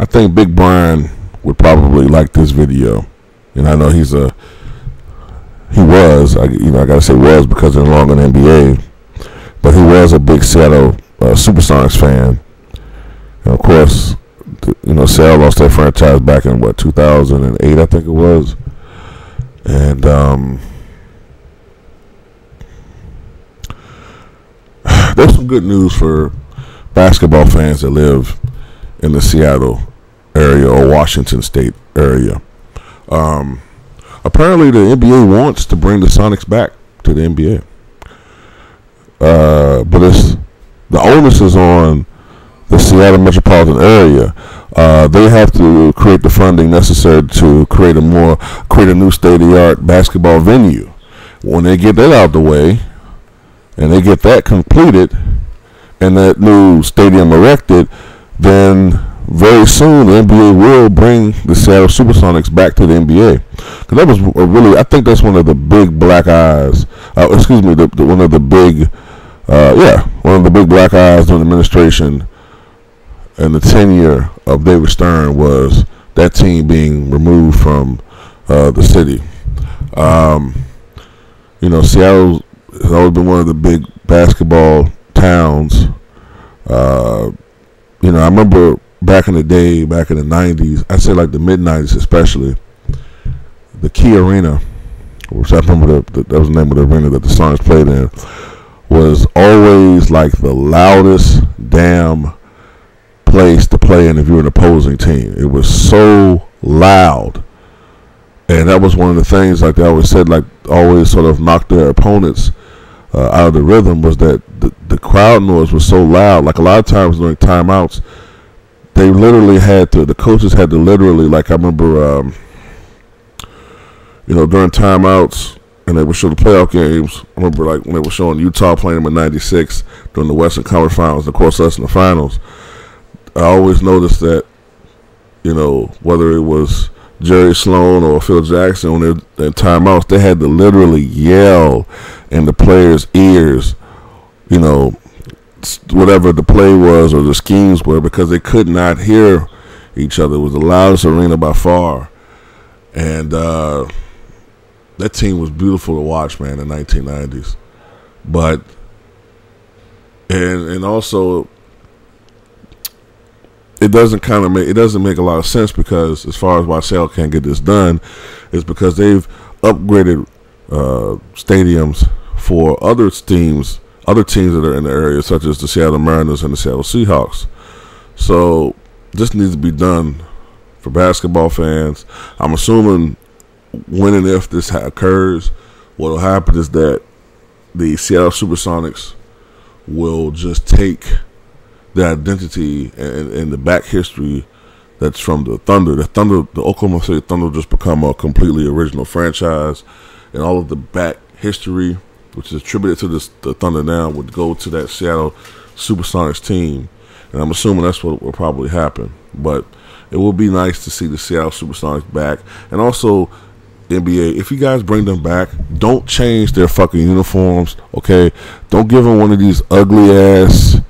I think Big Brian would probably like this video, and I know he's a he was I you know I gotta say was because they're no longer in the NBA, but he was a big Seattle uh, Supersonics fan, and of course, you know Seattle lost their franchise back in what 2008 I think it was, and um. There's some good news for basketball fans that live in the Seattle area or Washington State area. Um, apparently, the NBA wants to bring the Sonics back to the NBA, uh, but it's the onus is on the Seattle metropolitan area. Uh, they have to create the funding necessary to create a more create a new state of the art basketball venue. When they get that out of the way, and they get that completed, and that new stadium erected, then very soon the NBA will bring the Seattle Supersonics back to the NBA. Because that was a really, I think that's one of the big black eyes. Uh, excuse me, the, the, one of the big, uh, yeah, one of the big black eyes during the administration and the tenure of David Stern was that team being removed from uh, the city. Um, you know, Seattle has always been one of the big basketball towns. Uh, you know, I remember back in the day, back in the '90s. I say like the mid '90s, especially the Key Arena, which I remember the, the, that was the name of the arena that the Sonics played in, was always like the loudest damn place to play in if you're an opposing team. It was so loud. And that was one of the things, like they always said, like always sort of knock their opponents uh, out of the rhythm was that the, the crowd noise was so loud. Like a lot of times during timeouts, they literally had to, the coaches had to literally, like I remember, um, you know, during timeouts, and they would show the playoff games. I remember, like, when they were showing Utah playing them in 96 during the Western Conference Finals, and of course, us in the finals. I always noticed that, you know, whether it was Jerry Sloan or Phil Jackson on their, their timeouts, they had to literally yell in the players' ears, you know, whatever the play was or the schemes were because they could not hear each other. It was the loudest arena by far. And uh, that team was beautiful to watch, man, in the 1990s. But, and, and also, it doesn't kind of make it doesn't make a lot of sense because as far as why Seattle can't get this done is because they've upgraded uh, stadiums for other teams, other teams that are in the area, such as the Seattle Mariners and the Seattle Seahawks. So this needs to be done for basketball fans. I'm assuming when and if this occurs, what will happen is that the Seattle Supersonics will just take the identity and, and the back history that's from the Thunder. The Thunder, the Oklahoma City Thunder, just become a completely original franchise, and all of the back history, which is attributed to this, the Thunder now, would go to that Seattle Supersonics team, and I'm assuming that's what will probably happen. But it will be nice to see the Seattle Supersonics back, and also NBA, if you guys bring them back, don't change their fucking uniforms, okay? Don't give them one of these ugly ass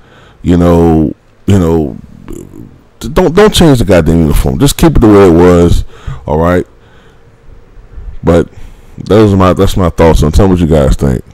you know, you know, don't don't change the goddamn uniform. Just keep it the way it was. All right. But those are my that's my thoughts on. Tell me what you guys think.